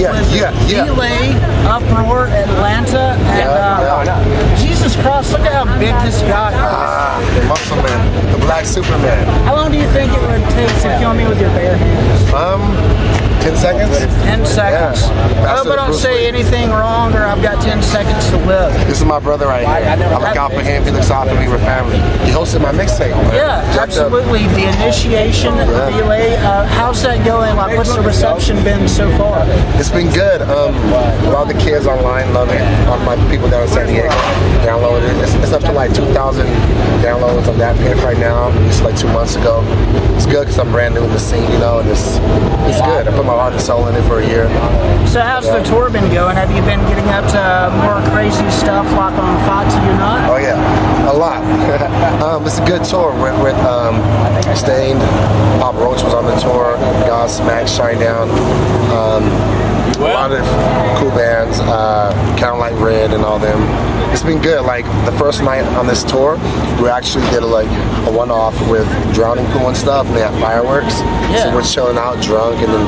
Yeah, was yeah, yeah. b.Lay, Uproar, Atlanta, and Yeah, uh, Jesus Christ, look at how big this guy is. Ah, the muscle man, the black Superman. How long do you think it would take to kill me with your bare hands? Um, 10 seconds? 10 seconds. Yeah. I hope I don't say anything wrong or I've got 10 seconds to live. This is my brother right here. I look out for him. He looks out for me. We're family. He hosted my mixtape. Yeah, Jacked up. absolutely. The initiation, the Yeah. Uh, how's that going? Like, what's the reception been so far? It's been good. Um, a lot of the kids online love it. A lot of my people down in San Diego downloaded it. It's, it's up to like 2,000 downloads on that page right now. It's like two months ago. Good because I'm brand new in the scene, you know, and it's it's good. I put my heart and soul in it for a year. So, how's the tour been going? Have you been getting up to more crazy stuff like on Fox You Not? Oh yeah, a lot. um, it's a good tour with, with um, Staind. Papa Roach was on the tour. Godsmack, Shinedown. Um, a lot of cool bands. Uh, Candlelight Red and all them. It's been good. Like the first night on this tour, we actually did a, like a one-off with Drowning Pool and stuff, and they had fireworks. Yeah. So we're chilling out drunk, and then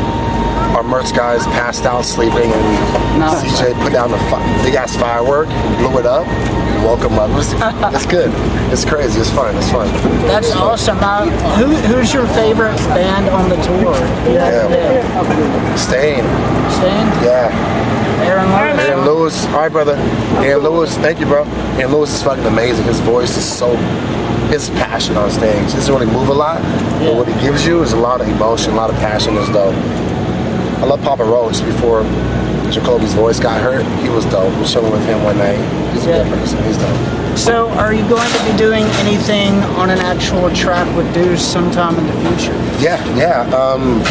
our merch guys passed out sleeping, and Nice. CJ put down the fi- big ass firework, blew it up, and woke him up. It was, it's good. It's crazy. It's fun. It's fun. That's awesome. Uh, who, who's your favorite band on the tour? Yeah. Yeah. Staind. Sting? Yeah. Aaron Lewis? Aaron Lewis. All right, brother. Aaron Lewis. Thank you, bro. Aaron Lewis is fucking amazing. His voice is so. His passion on stage. He doesn't really move a lot, but what he gives you is a lot of emotion, a lot of passion. Is dope. I love Papa Roach before Jacoby's voice got hurt. He was dope. We chilling with him one night. He's a Yeah. good person. He's dope. So, are you going to be doing anything on an actual track with Deuce sometime in the future? Yeah, yeah. Um,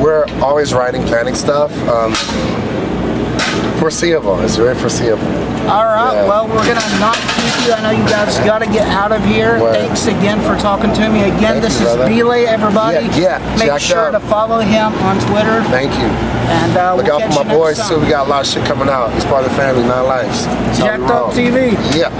we're always writing, planning stuff. Um, foreseeable. It's very foreseeable. All right. Yeah. Well, we're gonna not keep you. I know you guys got to get out of here. Well- Thanks again for talking to me. Again, this you, is. b.Lay, everybody. Yeah, yeah, Make sure out. to follow him on Twitter. Thank you. And uh, Look we'll out for my boys too. We got a lot of shit coming out. He's part of the family, Nine Lives. Jacked Up. TV. Yeah.